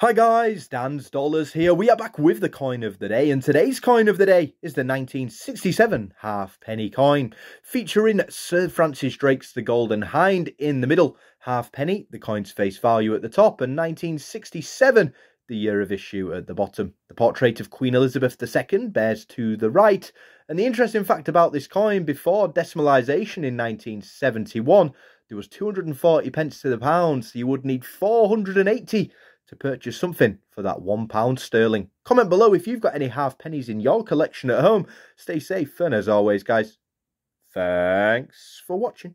Hi guys, Dan's Dollars here. We are back with the coin of the day, and today's coin of the day is the 1967 halfpenny coin, featuring Sir Francis Drake's The Golden Hind in the middle, halfpenny, the coin's face value at the top, and 1967, the year of issue at the bottom. The portrait of Queen Elizabeth II bears to the right, and the interesting fact about this coin, before decimalisation in 1971, there was 240 pence to the pound, so you would need 480 to purchase something for that £1 sterling. Comment below if you've got any half pennies in your collection at home. Stay safe, and as always, guys, thanks for watching.